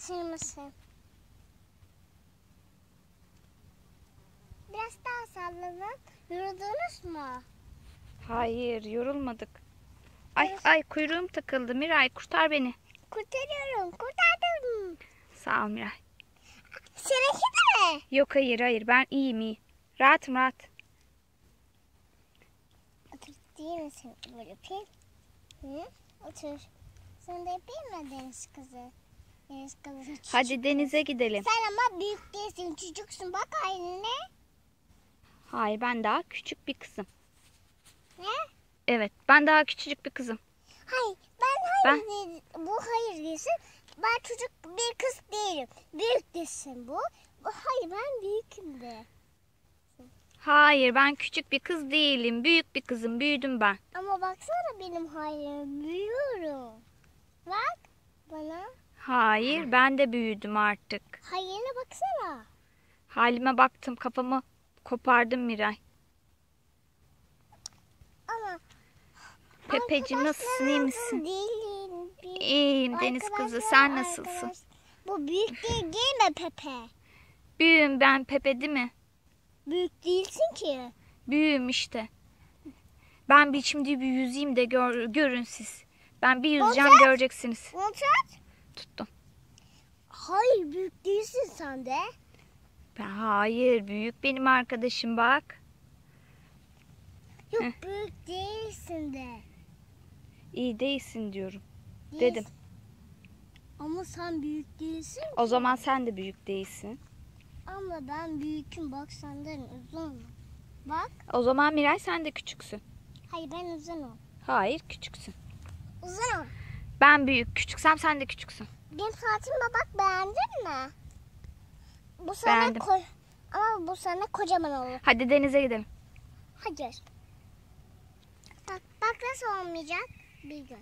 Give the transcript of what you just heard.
Atır mısın? Biraz daha sallanın. Yoruldunuz mu? Hayır yorulmadık. Ay ay kuyruğum takıldı. Miray kurtar beni. Kurtarıyorum. Kurtardım. Sağ ol Miray. Seninki de mi? Yok hayır hayır ben iyiyim iyi. Rahatım rahat. Otur değil misin? Böyle yapayım. Hı? Otur. Sen de yapayım mı deniz kızı? Deniz kızı çocuk. Hadi denize gidelim. Sen ama büyük değilsin. Çocuksun. Bak haline. Hayır ben daha küçük bir kızım. Ne? Evet ben daha küçücük bir kızım. Hayır. Ben hayır değil- Bu hayır değilsin. Ben çocuk bir kız değilim. Büyük değilsin bu. hayır ben büyüküm de. Hayır ben küçük bir kız değilim. Büyük bir kızım. Büyüdüm ben. Ama baksana benim halim. Büyüyorum. Bak. Hayır ben de büyüdüm artık. Haline baksana. Halime baktım kafamı kopardım Miray. Ama Pepeciğim nasılsın iyi misin? Değilim. İyiyim Deniz kızı sen nasılsın? arkadaş- Bu büyük değil değil mi Pepe? Büyüğüm ben Pepe değil mi? Büyük değilsin ki. Büyüğüm işte. Ben bir şimdi bir yüzeyim de gör, görün siz. Ben bir yüzeceğim Olacak. göreceksiniz. Tut. Tuttum. Hayır büyük değilsin sen de. Hayır büyük benim arkadaşım bak. Yok Heh. büyük değilsin de. İyi değilsin diyorum. Değilsin. Dedim. Ama sen büyük değilsin. O zaman sen de büyük değilsin. Ama ben büyüküm bak senden uzun. Bak. O zaman Miray sen de küçüksün. Hayır ben uzunum. Hayır küçüksün. Uzunum. Ben büyük küçüksem sen de küçüksün. Benim saatime bak beğendin mi? Bu sana Beğendim. koy. Ama bu sana kocaman olur. Hadi denize gidelim. Hayır. Bak, bak nasıl olmayacak? Bir gün.